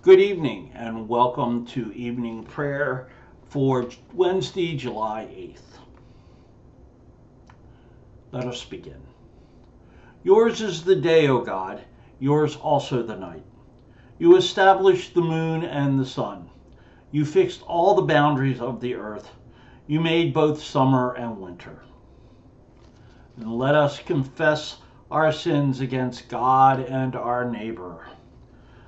Good evening and welcome to evening prayer for Wednesday, July 8th. Let us begin. Yours is the day, O God, yours also the night. You established the moon and the sun. You fixed all the boundaries of the earth. You made both summer and winter. And let us confess our sins against God and our neighbor.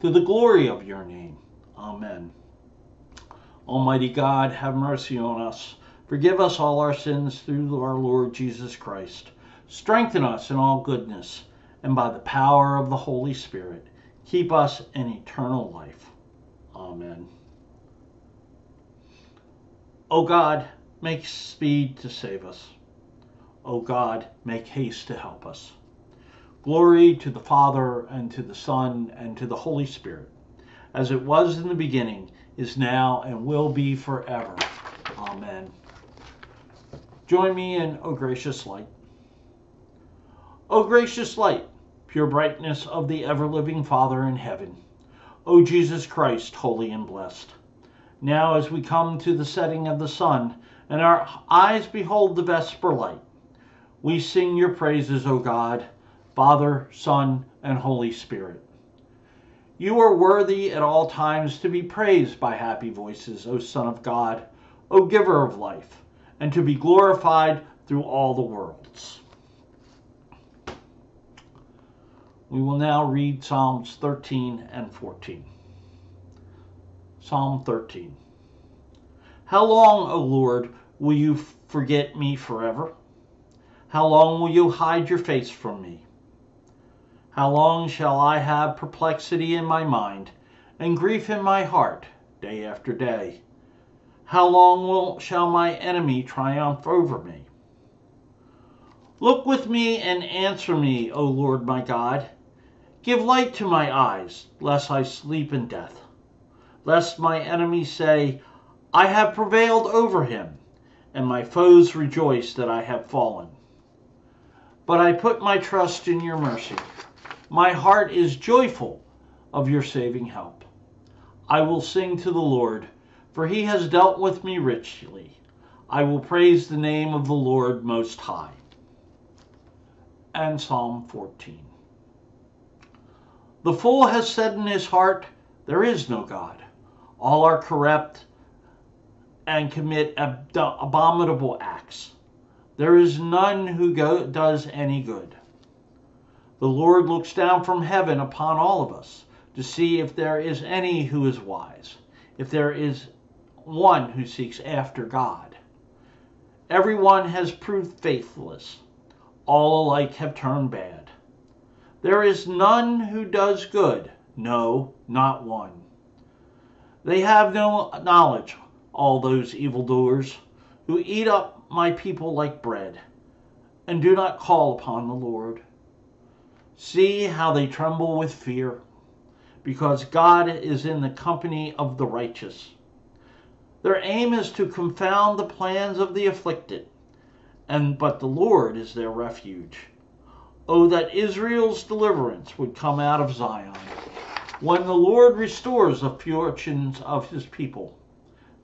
to the glory of your name. Amen. Almighty God, have mercy on us. Forgive us all our sins through our Lord Jesus Christ. Strengthen us in all goodness, and by the power of the Holy Spirit, keep us in eternal life. Amen. O God, make speed to save us. O God, make haste to help us. Glory to the Father, and to the Son, and to the Holy Spirit, as it was in the beginning, is now, and will be forever. Amen. Join me in O gracious light. O gracious light, pure brightness of the ever living Father in heaven. O Jesus Christ, holy and blessed. Now, as we come to the setting of the sun, and our eyes behold the vesper light, we sing your praises, O God, Father, Son, and Holy Spirit. You are worthy at all times to be praised by happy voices, O Son of God, O Giver of life, and to be glorified through all the worlds. We will now read Psalms 13 and 14. Psalm 13. How long, O Lord, will you forget me forever? How long will you hide your face from me? How long shall I have perplexity in my mind and grief in my heart day after day? How long will, shall my enemy triumph over me? Look with me and answer me, O Lord my God. Give light to my eyes, lest I sleep in death. Lest my enemies say, I have prevailed over him, and my foes rejoice that I have fallen. But I put my trust in your mercy. My heart is joyful of your saving help. I will sing to the Lord, for he has dealt with me richly. I will praise the name of the Lord Most High. And Psalm 14. The fool has said in his heart, There is no God. All are corrupt and commit abominable acts. There is none who go- does any good. The Lord looks down from heaven upon all of us to see if there is any who is wise, if there is one who seeks after God. Everyone has proved faithless. All alike have turned bad. There is none who does good, no, not one. They have no knowledge, all those evildoers, who eat up my people like bread, and do not call upon the Lord. See how they tremble with fear, because God is in the company of the righteous. Their aim is to confound the plans of the afflicted, and but the Lord is their refuge. Oh, that Israel's deliverance would come out of Zion. When the Lord restores the fortunes of his people,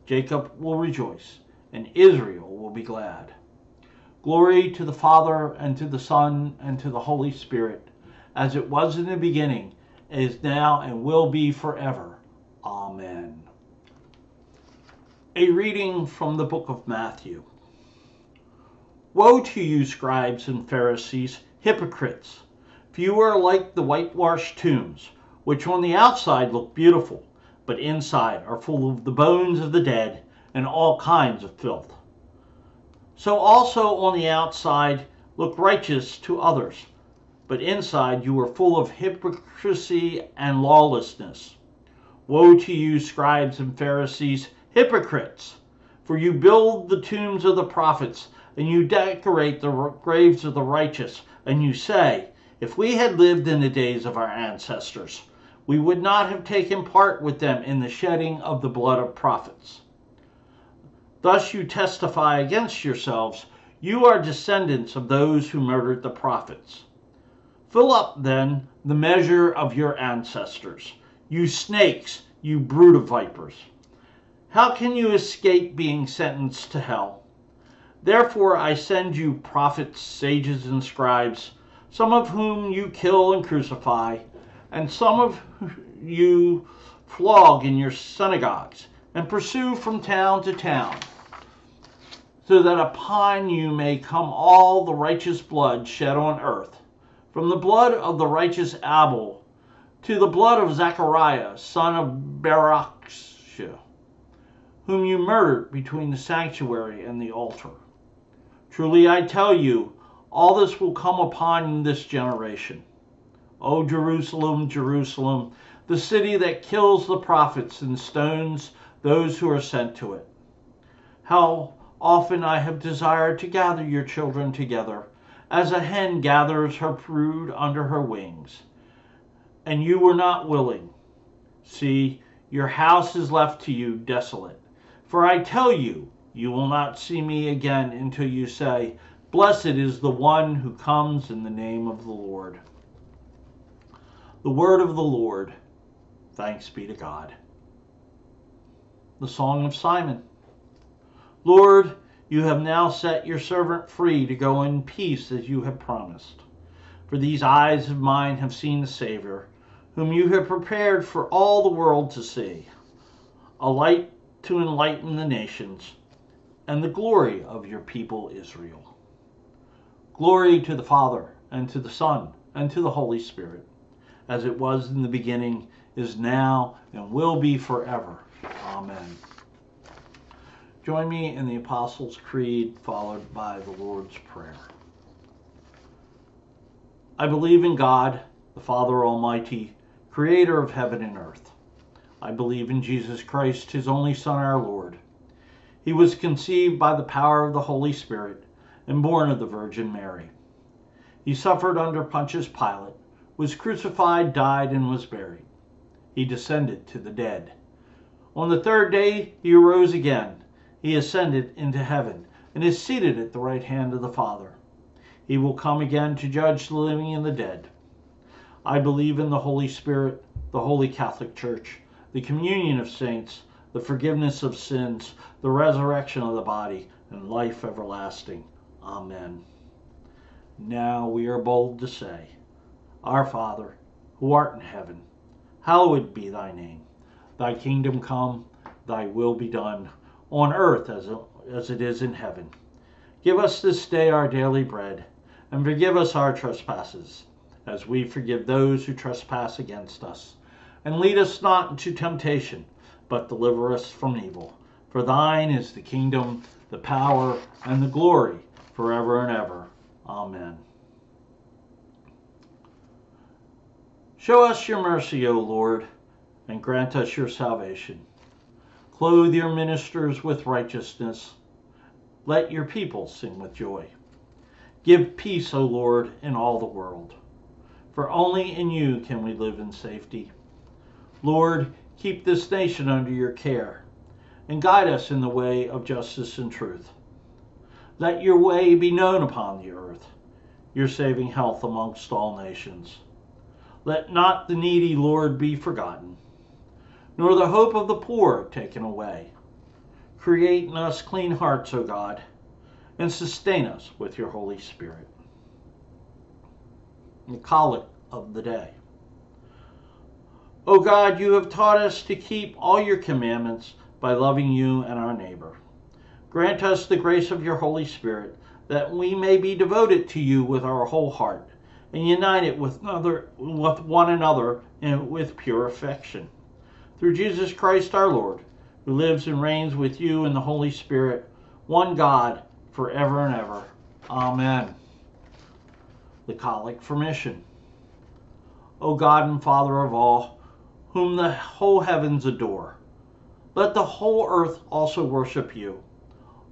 Jacob will rejoice, and Israel will be glad. Glory to the Father, and to the Son, and to the Holy Spirit as it was in the beginning, is now, and will be forever. Amen. A reading from the book of Matthew. Woe to you, scribes and Pharisees, hypocrites! For you are like the whitewashed tombs, which on the outside look beautiful, but inside are full of the bones of the dead and all kinds of filth. So also on the outside look righteous to others but inside you are full of hypocrisy and lawlessness. Woe to you, scribes and Pharisees, hypocrites! For you build the tombs of the prophets, and you decorate the graves of the righteous, and you say, If we had lived in the days of our ancestors, we would not have taken part with them in the shedding of the blood of prophets. Thus you testify against yourselves, you are descendants of those who murdered the prophets. Fill up, then, the measure of your ancestors, you snakes, you brood of vipers. How can you escape being sentenced to hell? Therefore I send you prophets, sages, and scribes, some of whom you kill and crucify, and some of you flog in your synagogues, and pursue from town to town, so that upon you may come all the righteous blood shed on earth, from the blood of the righteous Abel to the blood of Zechariah, son of Berechiah, whom you murdered between the sanctuary and the altar. Truly I tell you, all this will come upon this generation. O Jerusalem, Jerusalem, the city that kills the prophets and stones those who are sent to it. How often I have desired to gather your children together, as a hen gathers her brood under her wings, and you were not willing. See, your house is left to you desolate. For I tell you, you will not see me again until you say, Blessed is the one who comes in the name of the Lord. The word of the Lord. Thanks be to God. The Song of Simeon. Lord, you have now set your servant free to go in peace as you have promised. For these eyes of mine have seen the Savior, whom you have prepared for all the world to see, a light to enlighten the nations, and the glory of your people Israel. Glory to the Father, and to the Son, and to the Holy Spirit as it was in the beginning, is now, and will be forever. Amen. Join me in the Apostles' Creed, followed by the Lord's Prayer. I believe in God, the Father Almighty, creator of heaven and earth. I believe in Jesus Christ, his only Son, our Lord. He was conceived by the power of the Holy Spirit and born of the Virgin Mary. He suffered under Pontius Pilate was crucified, died, and was buried. He descended to the dead. On the third day he arose again. He ascended into heaven and is seated at the right hand of the Father. He will come again to judge the living and the dead. I believe in the Holy Spirit, the Holy Catholic Church, the communion of saints, the forgiveness of sins, the resurrection of the body, and life everlasting. Amen. Now we are bold to say, our Father, who art in heaven, hallowed be thy name. Thy kingdom come, thy will be done, on earth as, as it is in heaven. Give us this day our daily bread, and forgive us our trespasses, as we forgive those who trespass against us. And lead us not into temptation, but deliver us from evil. For thine is the kingdom, the power, and the glory, forever and ever. Amen. Show us your mercy, O Lord, and grant us your salvation. Clothe your ministers with righteousness. Let your people sing with joy. Give peace, O Lord, in all the world. For only in you can we live in safety. Lord, keep this nation under your care and guide us in the way of justice and truth. Let your way be known upon the earth, your saving health amongst all nations. Let not the needy, Lord, be forgotten, nor the hope of the poor taken away. Create in us clean hearts, O God, and sustain us with your Holy Spirit. The Collect of the Day. O God, you have taught us to keep all your commandments by loving you and our neighbor. Grant us the grace of your Holy Spirit, that we may be devoted to you with our whole heart and unite it with, with one another and with pure affection. Through Jesus Christ our Lord, who lives and reigns with you in the Holy Spirit, one God, forever and ever. Amen. The Collect for Mission. O God and Father of all, whom the whole heavens adore. Let the whole earth also worship you.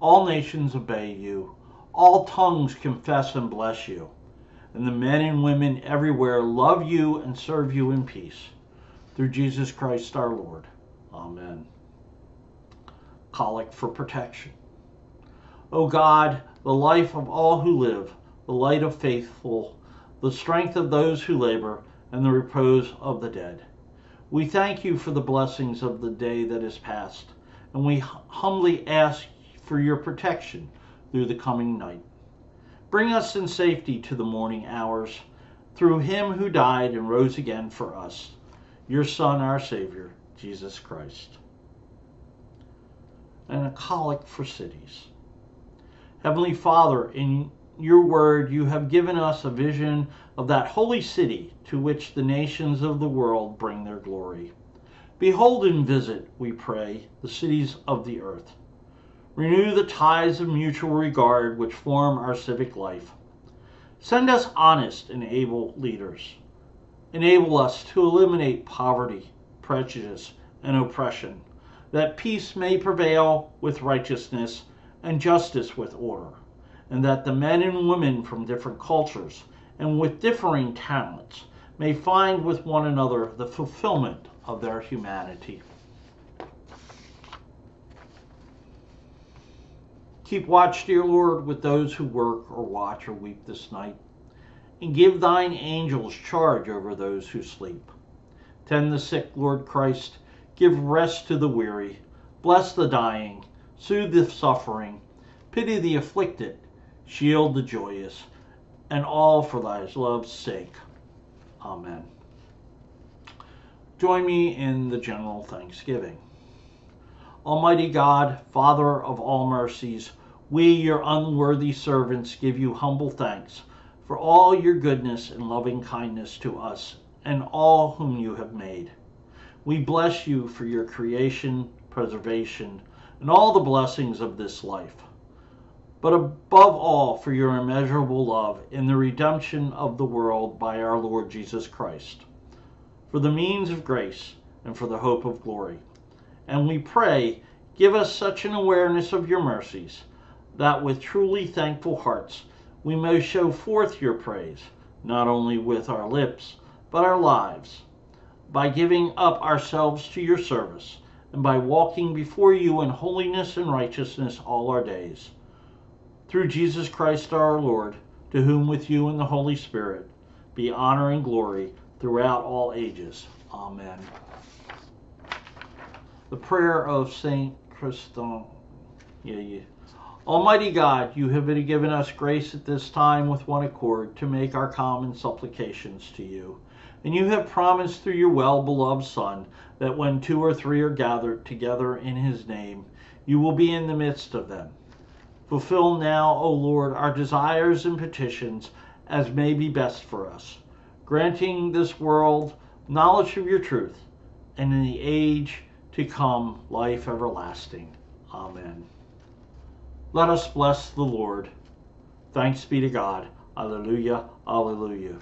All nations obey you. All tongues confess and bless you. And the men and women everywhere love you and serve you in peace. Through Jesus Christ our Lord. Amen. Collect for protection. O God, the life of all who live, the light of faithful, the strength of those who labor, and the repose of the dead. We thank you for the blessings of the day that is past, and we humbly ask for your protection through the coming night. Bring us in safety to the morning hours, through him who died and rose again for us, your Son, our Savior, Jesus Christ. And a collect for cities. Heavenly Father, in your word, you have given us a vision of that holy city to which the nations of the world bring their glory. Behold and visit, we pray, the cities of the earth. Renew the ties of mutual regard which form our civic life. Send us honest and able leaders. Enable us to eliminate poverty, prejudice, and oppression, that peace may prevail with righteousness and justice with order, and that the men and women from different cultures and with differing talents may find with one another the fulfillment of their humanity. Keep watch, dear Lord, with those who work or watch or weep this night, and give thine angels charge over those who sleep. Tend the sick, Lord Christ, give rest to the weary, bless the dying, soothe the suffering, pity the afflicted, shield the joyous, and all for thy love's sake. Amen. Join me in the general thanksgiving. Almighty God, Father of all mercies, we, your unworthy servants, give you humble thanks for all your goodness and loving kindness to us and all whom you have made. We bless you for your creation, preservation, and all the blessings of this life, but above all for your immeasurable love in the redemption of the world by our Lord Jesus Christ, for the means of grace and for the hope of glory. And we pray, give us such an awareness of your mercies that with truly thankful hearts we may show forth your praise, not only with our lips, but our lives, by giving up ourselves to your service and by walking before you in holiness and righteousness all our days. Through Jesus Christ our Lord, to whom with you and the Holy Spirit be honor and glory throughout all ages. Amen. The prayer of Saint Chrysostom. Yeah, yeah. Almighty God, you have given us grace at this time with one accord to make our common supplications to you. And you have promised through your well beloved Son that when two or three are gathered together in his name, you will be in the midst of them. Fulfill now, O Lord, our desires and petitions as may be best for us, granting this world knowledge of your truth, and in the age to come life everlasting. Amen. Let us bless the Lord. Thanks be to God. Alleluia, alleluia.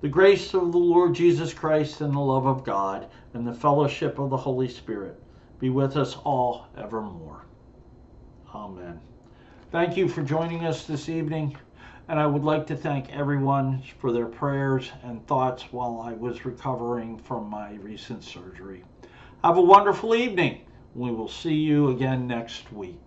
The grace of the Lord Jesus Christ and the love of God and the fellowship of the Holy Spirit be with us all evermore. Amen. Thank you for joining us this evening, and I would like to thank everyone for their prayers and thoughts while I was recovering from my recent surgery. Have a wonderful evening. We will see you again next week.